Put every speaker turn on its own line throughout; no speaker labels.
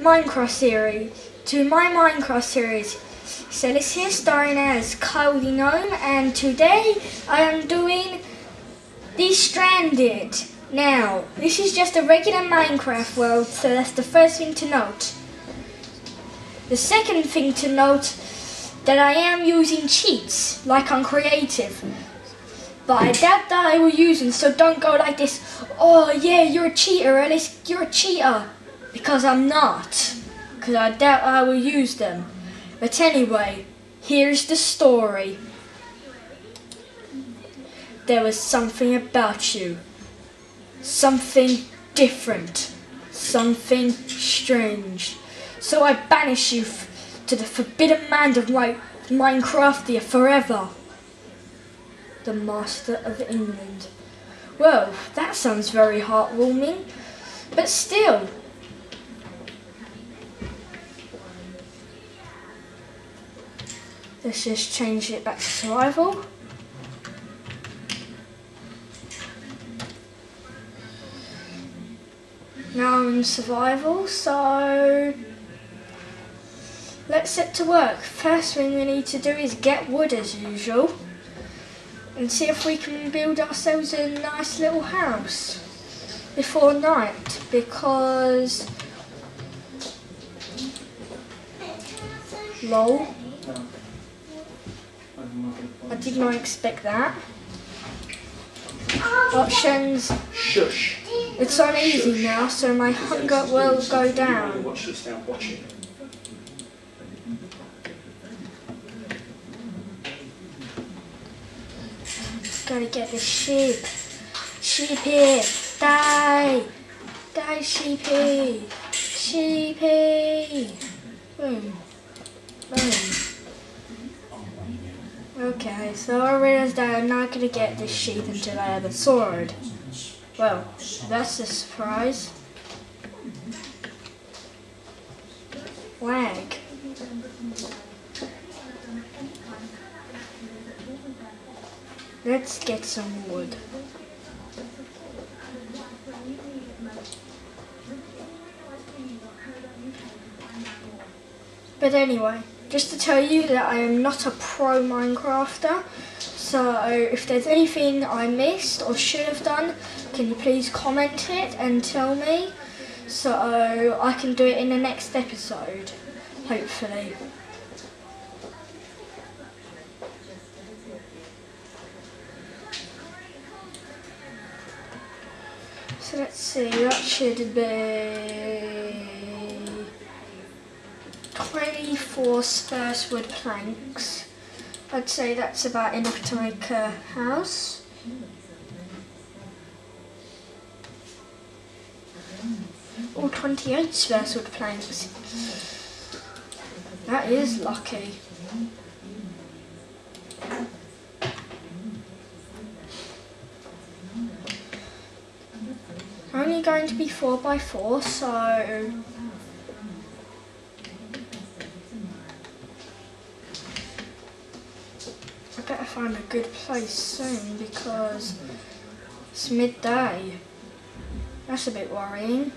Minecraft series, to my Minecraft series. Here starring as Kyle the Gnome and today I am doing The Stranded. Now, this is just a regular Minecraft world, so that's the first thing to note. The second thing to note that I am using cheats, like on creative. But I doubt that I will use them, so don't go like this, oh yeah, you're a cheater, Ellis, you're a cheater. Because I'm not. Because I doubt I will use them. But anyway, here's the story. There was something about you. Something different. Something strange. So I banish you to the forbidden land of my Minecraftia forever. The Master of England. Well, that sounds very heartwarming. But still, Let's just change it back to survival. Now I'm in survival, so let's set to work. First thing we need to do is get wood as usual and see if we can build ourselves a nice little house before night because lol I did not expect that. Options.
Shush.
It's on easy now, so my hunger will go down.
Watch this now. Watch it.
Gotta get the sheep. Sheepy, die! Die, sheepy! Sheepy! Boom. Okay, so I realized that I'm not gonna get this sheep until I have a sword. Well, that's a surprise. Lag. Let's get some wood. But anyway, just to tell you that I am not a pro Minecrafter, so if there's anything I missed or should have done, can you please comment it and tell me so I can do it in the next episode, hopefully. So let's see, that should be 24 spruce wood planks. I'd say that's about enough to make a house. Or 28 spruce wood planks. That is lucky. Only going to be 4 by 4 so A good place soon because it's midday. That's a bit worrying.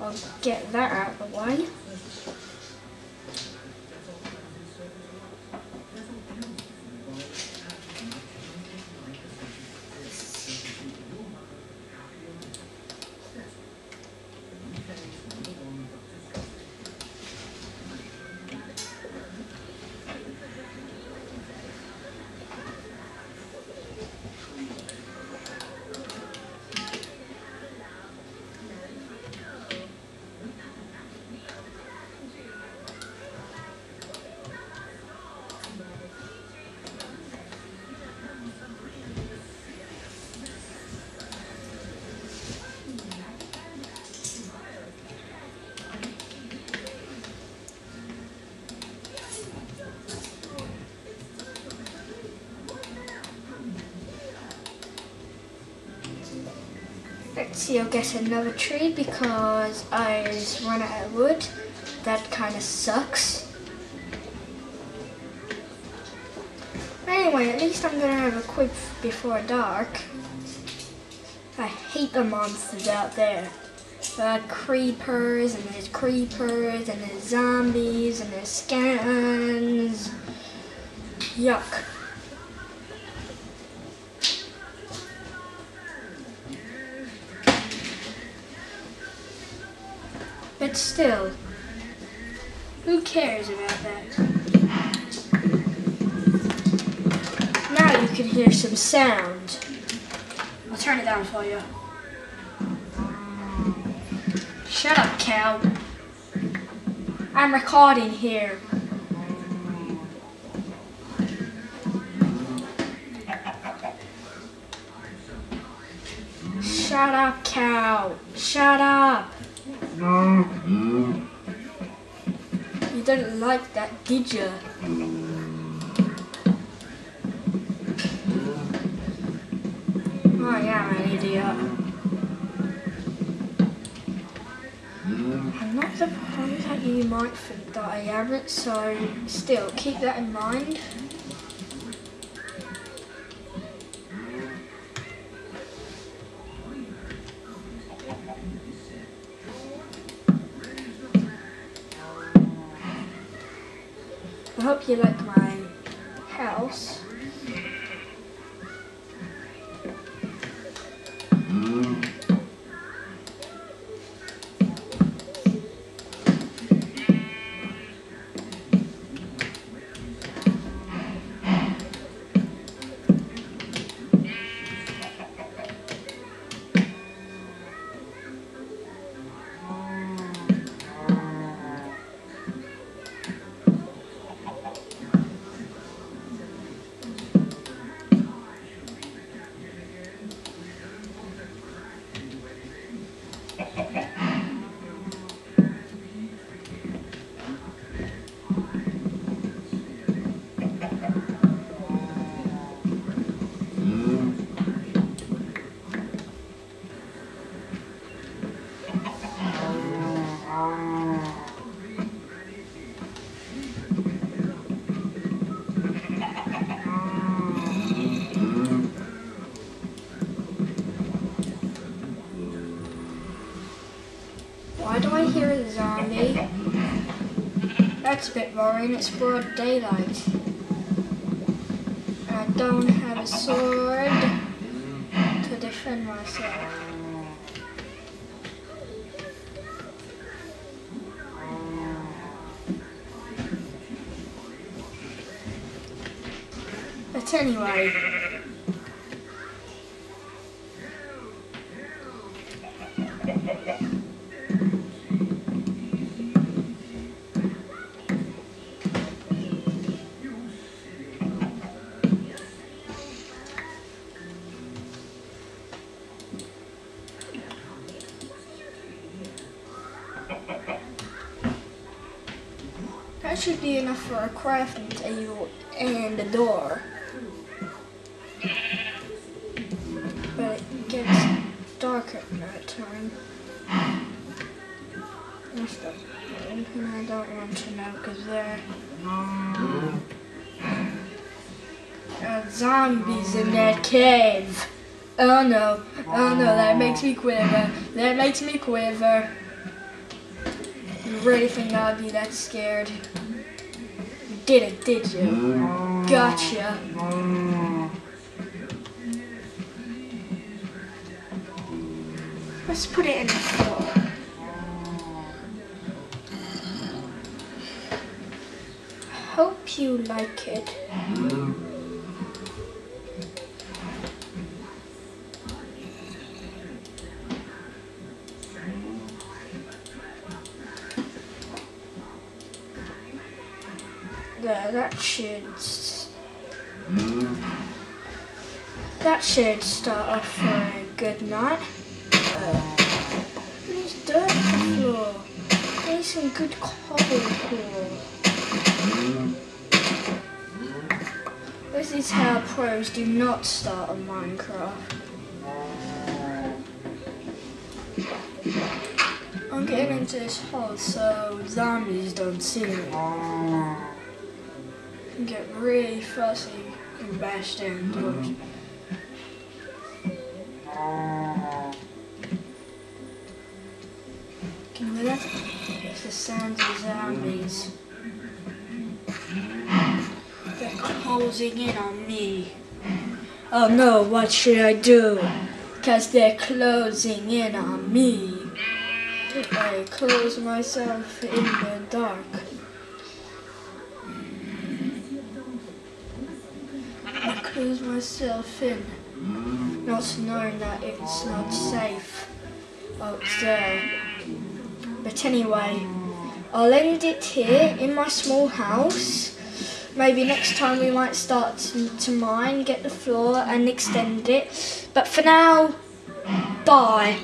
I'll get that out of the way. Let's see, I'll get another tree because I just run out of wood. That kind of sucks. Anyway, at least I'm gonna have a quick before dark. I hate the monsters out there. There are creepers, and there's creepers, and there's zombies, and there's skeletons. Yuck. But still, who cares about that? Now you can hear some sound. I'll turn it down for you. Shut up, cow. I'm recording here. Shut up, cow. Shut up. You don't like that, did you? Oh, I am an idiot. I'm not surprised that you might think that I haven't, so still keep that in mind. House. That's a bit worrying, it's broad daylight. I don't have a sword to defend myself. But anyway, should be enough for a crafting table and a door. But it gets dark at night time. That's the one I don't want to know because there are zombies in that cave. Oh no, oh no, that makes me quiver. That makes me quiver. Really think I'd be that scared? Did it, did you? Gotcha. Let's put it in the floor. Hope you like it. Mm-hmm. That should. That should start off for a good night. There's dirt the floor. There's some good cobble. This is how pros do not start on Minecraft. I'm getting into this hole so zombies don't see me get really fussy and bash down doors. Can you hear that? It's the sound of zombies. They're closing in on me. Oh no, what should I do? Cause they're closing in on me. I close myself in the dark. I close myself in, not knowing that it's not safe out there. But anyway, I'll end it here in my small house. Maybe next time we might start to mine, get the floor and extend it. But for now, bye.